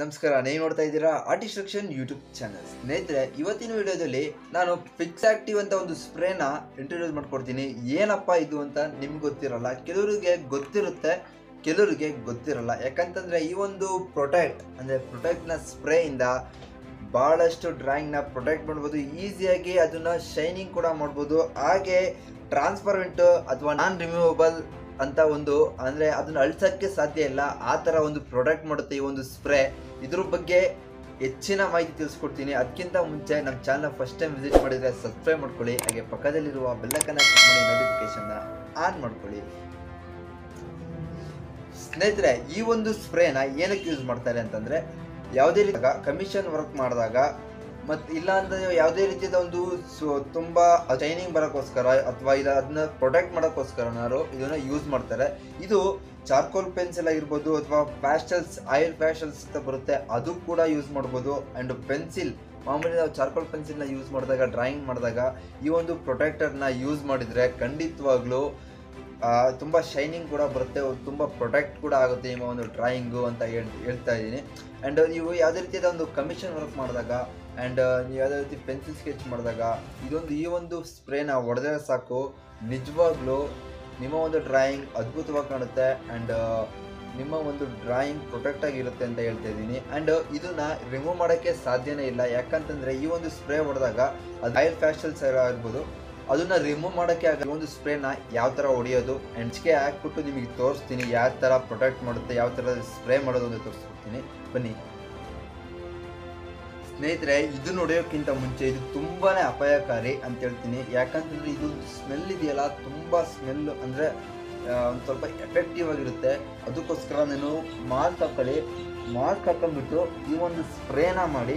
ನಮಸ್ಕಾರ, ನೀವು ನೋಡ್ತಾ ಇದ್ದೀರಾ ಆರ್ಟಿಸ್ಟ್ರಕ್ಷನ್ ಯೂಟ್ಯೂಬ್ ಚಾನಲ್ ಸ್ನೇಹಿತರೆ, ಇವತ್ತಿನ ವಿಡಿಯೋದಲ್ಲಿ ನಾನು ಫಿಕ್ಸ್ ಆಕ್ಟಿವ್ ಅಂತ ಒಂದು ಸ್ಪ್ರೇನ ಇಂಟ್ರೊಡ್ಯೂಸ್ ಮಾಡ್ಕೊಡ್ತೀನಿ. ಏನಪ್ಪ ಇದು ಅಂತ ನಿಮ್ಗೆ ಗೊತ್ತಿರಲ್ಲ. ಕೆಲವರಿಗೆ ಗೊತ್ತಿರುತ್ತೆ, ಕೆಲವರಿಗೆ ಗೊತ್ತಿರಲ್ಲ. ಯಾಕಂತಂದ್ರೆ ಈ ಒಂದು ಪ್ರೊಟೆಕ್ಟ್ ಅಂದರೆ ಪ್ರೊಟೆಕ್ಟ್ನ ಬಹಳಷ್ಟು ಭಾಳಷ್ಟು ಡ್ರಾಯಿಂಗ್ನ ಪ್ರೊಟೆಕ್ಟ್ ಮಾಡ್ಬೋದು. ಈಸಿಯಾಗಿ ಅದನ್ನ ಶೈನಿಂಗ್ ಕೂಡ ಮಾಡ್ಬೋದು. ಹಾಗೆ ಟ್ರಾನ್ಸ್ಪರೆಂಟ್ ಅಥವಾ ನಾನ್ ರಿಮೂವಬಲ್ ಅಂತ ಒಂದು, ಅಂದರೆ ಅದನ್ನ ಅಳ್ಸೋಕ್ಕೆ ಸಾಧ್ಯ ಇಲ್ಲ. ಆ ಥರ ಒಂದು ಪ್ರೊಡಕ್ಟ್ ಮಾಡುತ್ತೆ, ಈ ಒಂದು ಸ್ಪ್ರೇ ಇದ್ರ ಬಗ್ಗೆ ಹೆಚ್ಚಿನ ಮಾಹಿತಿ ತಿಳಿಸ್ಕೊಡ್ತೀನಿ. ಅದಕ್ಕಿಂತ ಮುಂಚೆ ನಮ್ಮ ಚಾನಲ್ ಫಸ್ಟ್ ಟೈಮ್ ವಿಸಿಟ್ ಮಾಡಿದರೆ ಸಬ್ಸ್ಕ್ರೈಬ್ ಮಾಡ್ಕೊಳ್ಳಿ. ಹಾಗೆ ಪಕ್ಕದಲ್ಲಿರುವ ಬೆಲ್ಲಕ್ಕನ್ನ ಕ್ಲಿಕ್ ಮಾಡಿ ನೋಟಿಫಿಕೇಶನ್ನ ಆನ್ ಮಾಡ್ಕೊಳ್ಳಿ. ಸ್ನೇಹಿತರೆ, ಈ ಒಂದು ಸ್ಪ್ರೇನ ಏನಕ್ಕೆ ಯೂಸ್ ಮಾಡ್ತಾರೆ ಅಂತಂದರೆ, ಯಾವುದೇ ರೀತಿ ಕಮಿಷನ್ ವರ್ಕ್ ಮಾಡಿದಾಗ ಮತ್ತು ಇಲ್ಲ ಅಂದ್ರೆ ಯಾವುದೇ ರೀತಿಯಾದ ಒಂದು ಸೊ ತುಂಬಾ ಶೈನಿಂಗ್ ಬರೋಕ್ಕೋಸ್ಕರ ಅಥವಾ ಇದು ಅದನ್ನ ಪ್ರೊಟೆಕ್ಟ್ ಮಾಡೋಕ್ಕೋಸ್ಕರನಾರು ಇದನ್ನ ಯೂಸ್ ಮಾಡ್ತಾರೆ. ಇದು ಚಾರ್ಕೋಲ್ ಪೆನ್ಸಿಲ್ ಆಗಿರ್ಬೋದು ಅಥವಾ ಪ್ಯಾಸ್ಟಲ್ಸ್ ಆಯಿಲ್ ಪ್ಯಾಸ್ಟಲ್ಸ್ ಅಂತ ಬರುತ್ತೆ. ಅದು ಕೂಡ ಯೂಸ್ ಮಾಡ್ಬೋದು. ಆ್ಯಂಡ್ ಪೆನ್ಸಿಲ್ ಮಾಮೂಲಿ ನಾವು ಚಾರ್ಕೋಲ್ ಪೆನ್ಸಿಲ್ನ ಯೂಸ್ ಮಾಡಿದಾಗ ಡ್ರಾಯಿಂಗ್ ಮಾಡಿದಾಗ ಈ ಒಂದು ಪ್ರೊಟೆಕ್ಟರ್ನ ಯೂಸ್ ಮಾಡಿದರೆ ಖಂಡಿತವಾಗ್ಲೂ ತುಂಬ ಶೈನಿಂಗ್ ಕೂಡ ಬರುತ್ತೆ. ತುಂಬ ಪ್ರೊಟೆಕ್ಟ್ ಕೂಡ ಆಗುತ್ತೆ ನಿಮ್ಮ ಒಂದು ಡ್ರಾಯಿಂಗು ಅಂತ ಹೇಳ್, ಹೇಳ್ತಾ ಇದ್ದೀನಿ. ಆ್ಯಂಡ್ ನೀವು ಯಾವುದೇ ರೀತಿಯಾದ ಒಂದು ಕಮಿಷನ್ ವರ್ಕ್ ಮಾಡಿದಾಗ ಆ್ಯಂಡ್ ನೀವು ಯಾವುದೇ ರೀತಿ ಪೆನ್ಸಿಲ್ ಸ್ಕೆಚ್ ಮಾಡಿದಾಗ, ಇದೊಂದು ಈ ಒಂದು ಸ್ಪ್ರೇನ ಹೊಡೆದ್ರೆ ಸಾಕು. ನಿಜವಾಗ್ಲೂ ನಿಮ್ಮ ಒಂದು ಡ್ರಾಯಿಂಗ್ ಅದ್ಭುತವಾಗಿ ಕಾಣುತ್ತೆ. ಆ್ಯಂಡ್ ನಿಮ್ಮ ಒಂದು ಡ್ರಾಯಿಂಗ್ ಪ್ರೊಟೆಕ್ಟ್ ಆಗಿರುತ್ತೆ ಅಂತ ಹೇಳ್ತಾ ಇದ್ದೀನಿ. ಆ್ಯಂಡ್ ಇದನ್ನ ರಿಮೂವ್ ಮಾಡೋಕ್ಕೆ ಸಾಧ್ಯನೇ ಇಲ್ಲ. ಯಾಕಂತಂದರೆ ಈ ಒಂದು ಸ್ಪ್ರೇ ಹೊಡೆದಾಗ ಅದು ಆಯಿಲ್ ಫ್ಯಾಶಲ್ಸ್ ಆಗಿರ್ಬೋದು. ಅದನ್ನು ರಿಮೂವ್ ಮಾಡೋಕ್ಕೆ ಆಗ ಒಂದು ಸ್ಪ್ರೇನ ಯಾವ ಥರ ಹೊಡೆಯೋದು ಹೆಂಚಿಗೆ ಹಾಕ್ಬಿಟ್ಟು ನಿಮಗೆ ತೋರಿಸ್ತೀನಿ. ಯಾವ ಥರ ಪ್ರೊಟೆಕ್ಟ್ ಮಾಡುತ್ತೆ, ಯಾವ ಥರ ಸ್ಪ್ರೇ ಮಾಡೋದು ಅಂತ ತೋರಿಸ್ಕೊಡ್ತೀನಿ. ಬನ್ನಿ. ಸ್ನೇಹಿತರೆ, ಇದು ನೋಡೋಕ್ಕಿಂತ ಮುಂಚೆ ಇದು ತುಂಬಾ ಅಪಾಯಕಾರಿ ಅಂತ ಹೇಳ್ತೀನಿ. ಯಾಕಂತಂದ್ರೆ ಇದು ಸ್ಮೆಲ್ ಇದೆಯಲ್ಲ, ತುಂಬ ಸ್ಮೆಲ್ ಅಂದ್ರೆ ಒಂದು ಸ್ವಲ್ಪ ಎಫೆಕ್ಟಿವ್ ಆಗಿರುತ್ತೆ. ಅದಕ್ಕೋಸ್ಕರ ನಾನು ಮಾಸ್ಕ್ ಹಾಕೊಳ್ಳಿ. ಮಾಸ್ಕ್ ಹಾಕೊಂಡ್ಬಿಟ್ಟು ಈ ಒಂದು ಸ್ಪ್ರೇನ ಮಾಡಿ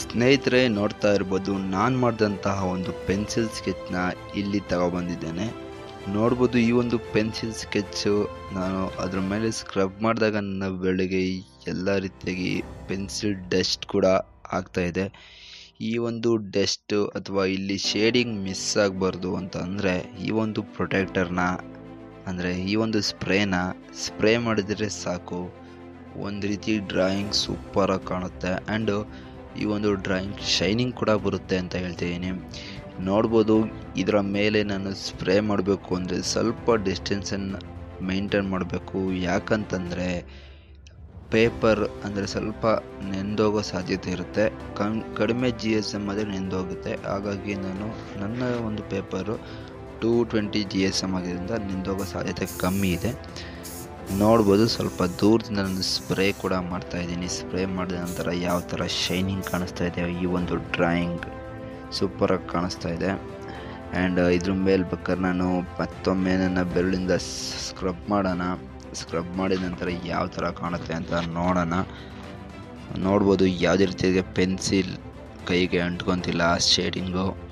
ಸ್ನೇಹಿತರೆ, ನೋಡ್ತಾ ಇರ್ಬೋದು, ನಾನು ಮಾಡಿದಂತಹ ಒಂದು ಪೆನ್ಸಿಲ್ ಸ್ಕೆಚ್ನ ಇಲ್ಲಿ ತಗೊಬಂದಿದ್ದೇನೆ ನೋಡ್ಬೋದು ಈ ಒಂದು ಪೆನ್ಸಿಲ್ ಸ್ಕೆಚ್ಚು. ನಾನು ಅದ್ರ ಮೇಲೆ ಸ್ಕ್ರಬ್ ಮಾಡಿದಾಗ ನನ್ನ ಬೆಳಗ್ಗೆ ಎಲ್ಲ ರೀತಿಯಾಗಿ ಪೆನ್ಸಿಲ್ ಡಸ್ಟ್ ಕೂಡ ಆಗ್ತಾ ಇದೆ. ಈ ಒಂದು ಡಸ್ಟ್ ಅಥವಾ ಇಲ್ಲಿ ಶೇಡಿಂಗ್ ಮಿಸ್ ಆಗಬಾರ್ದು ಅಂತ ಅಂದರೆ ಈ ಒಂದು ಪ್ರೊಟೆಕ್ಟರ್ನ ಅಂದರೆ ಈ ಒಂದು ಸ್ಪ್ರೇನ ಸ್ಪ್ರೇ ಮಾಡಿದರೆ ಸಾಕು. ಒಂದು ರೀತಿ ಡ್ರಾಯಿಂಗ್ ಸೂಪರಾಗಿ ಕಾಣುತ್ತೆ. ಆ್ಯಂಡು ಈ ಒಂದು ಡ್ರಾಯಿಂಗ್ ಶೈನಿಂಗ್ ಕೂಡ ಬರುತ್ತೆ ಅಂತ ಹೇಳ್ತಿದ್ದೀನಿ. ನೋಡ್ಬೋದು, ಇದರ ಮೇಲೆ ನಾನು ಸ್ಪ್ರೇ ಮಾಡಬೇಕು ಅಂದರೆ ಸ್ವಲ್ಪ ಡಿಸ್ಟೆನ್ಸನ್ನು ಮೇಂಟೈನ್ ಮಾಡಬೇಕು. ಯಾಕಂತಂದರೆ ಪೇಪರ್ ಅಂದರೆ ಸ್ವಲ್ಪ ನೆಂದೋಗೋ ಸಾಧ್ಯತೆ ಇರುತ್ತೆ. ಕಮ್ ಕಡಿಮೆ ಜಿ ಎಸ್ ಎಂ ಆದರೆ ನೆಂದೋಗುತ್ತೆ. ಹಾಗಾಗಿ ನಾನು ನನ್ನ ಒಂದು paper two twenty G S M ಆಗಿದ್ದರಿಂದ ನೆಂದೋಗೋ ಸಾಧ್ಯತೆ ಕಮ್ಮಿ ಇದೆ. ನೋಡ್ಬೋದು, ಸ್ವಲ್ಪ ದೂರದಿಂದ ನಾನು ಸ್ಪ್ರೇ ಕೂಡ ಮಾಡ್ತಾಯಿದ್ದೀನಿ ಸ್ಪ್ರೇ ಮಾಡಿದ ನಂತರ ಯಾವ ಥರ ಶೈನಿಂಗ್ ಕಾಣಿಸ್ತಾ ಇದೆ ಈ ಒಂದು ಡ್ರಾಯಿಂಗ್ ಸೂಪರಾಗಿ ಕಾಣಿಸ್ತಾ ಇದೆ. ಆ್ಯಂಡ್ ಇದ್ರ ಮೇಲೆ ಬೇಕಾದ್ರೆ ನಾನು ಮತ್ತೊಮ್ಮೆ ನನ್ನ ಬೆರಳಿಂದ ಸ್ಕ್ರಬ್ ಮಾಡೋಣ. ಸ್ಕ್ರಬ್ ಮಾಡಿದ ನಂತರ ಯಾವ ಥರ ಕಾಣುತ್ತೆ ಅಂತ ನೋಡೋಣ. ನೋಡ್ಬೋದು ಯಾವುದೇ ರೀತಿಯಾಗಿ ಪೆನ್ಸಿಲ್ ಕೈಗೆ ಅಂಟ್ಕೊತಿಲ್ಲ, ಶೇಡಿಂಗು.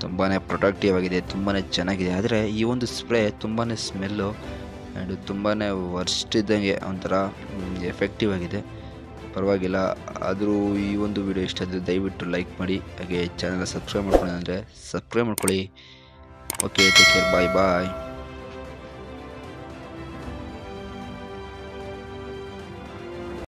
ತುಂಬಾ ಪ್ರೊಟೆಕ್ಟಿವ್ ಆಗಿದೆ ತುಂಬಾ ಚೆನ್ನಾಗಿದೆ. ಆದರೆ ಈ ಒಂದು ಸ್ಪ್ರೇ ತುಂಬಾ ಸ್ಮೆಲ್ಲು ಆ್ಯಂಡ್ ತುಂಬಾ ವರ್ಸ್ಟ್ ಇದ್ದಂಗೆ ಒಂಥರ ಎಫೆಕ್ಟಿವ್ ಆಗಿದೆ. ಪರವಾಗಿಲ್ಲ. ಆದರೂ ಈ ಒಂದು ವಿಡಿಯೋ ಇಷ್ಟ ಆದರೆ ದಯವಿಟ್ಟು ಲೈಕ್ ಮಾಡಿ, ಹಾಗೆ ಚಾನಲ್ ಸಬ್ಸ್ಕ್ರೈಬ್ ಮಾಡ್ಕೊಳ್ಳಿ ಅಂದರೆ ಸಬ್ಸ್ಕ್ರೈಬ್ ಮಾಡ್ಕೊಳ್ಳಿ. Okay take care bye bye